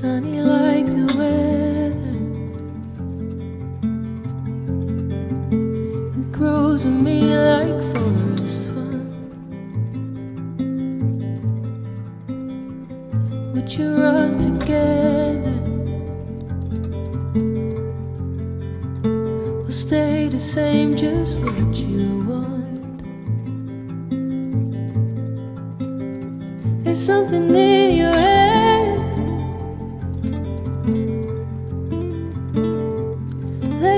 sunny like the weather. It grows on me like forest fun. Would you run together? We'll stay the same, just what you want. There's something in your.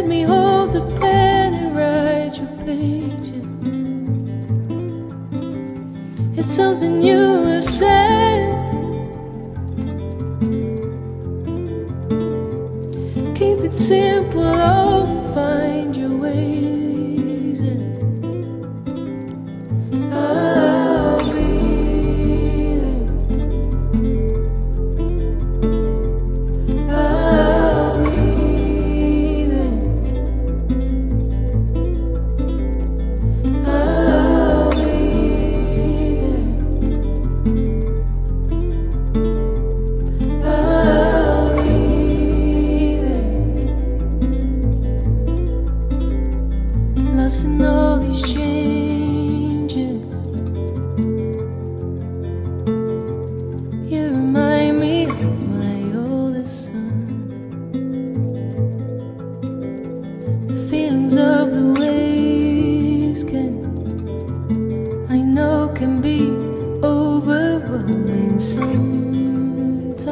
Let me hold the pen and write your pages. It's something you have said. Keep it simple, I'll find your ways. Sometimes.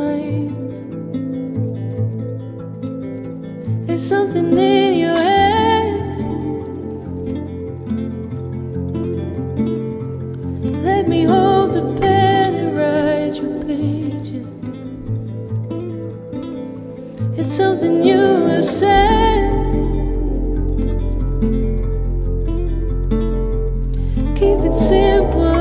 There's something in your head. Let me hold the pen and write your pages. It's something you have said. Keep it simple,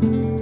Be there.